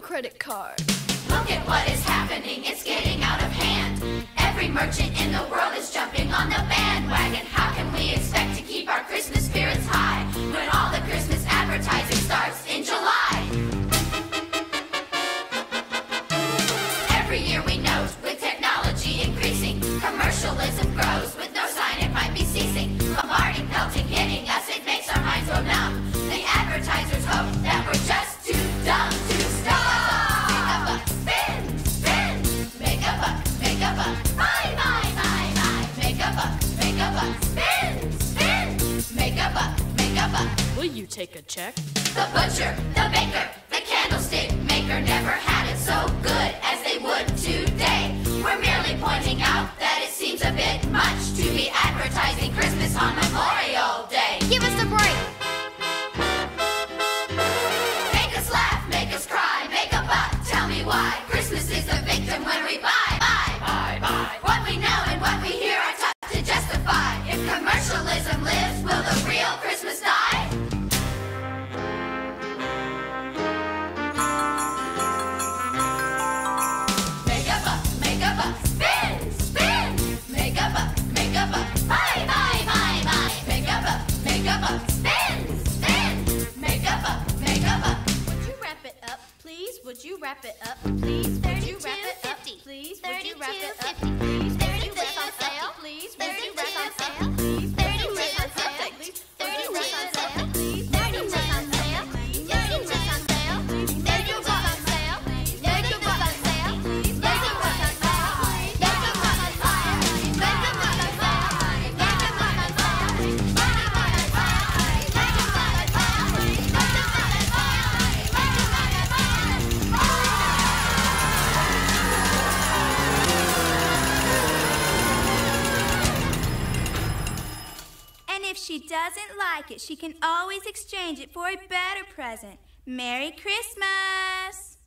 credit card. Look at what is happening, it's getting out of hand. Every merchant in the world is jumping on the bandwagon. How can we expect to keep our Christmas spirits high when all the Christmas advertising starts in July? Every year we note, with technology increasing, commercialism grows with no sign it might be ceasing. Bombarding, pelting, hitting us, it makes our minds go numb. The advertisers Will you take a check? The butcher, the baker, the candlestick maker never had it so good as they would today. We're merely pointing out that it seems a bit much to be advertising Christmas on Memorial Day. Give us a break. Make us laugh, make us cry, make a buck, tell me why. Christmas is the victim when we buy, buy, buy, buy. What we know and what we hear. please? Would you wrap it up, please? Would you wrap it up, please? Would you wrap it up, please? She doesn't like it, she can always exchange it for a better present. Merry Christmas!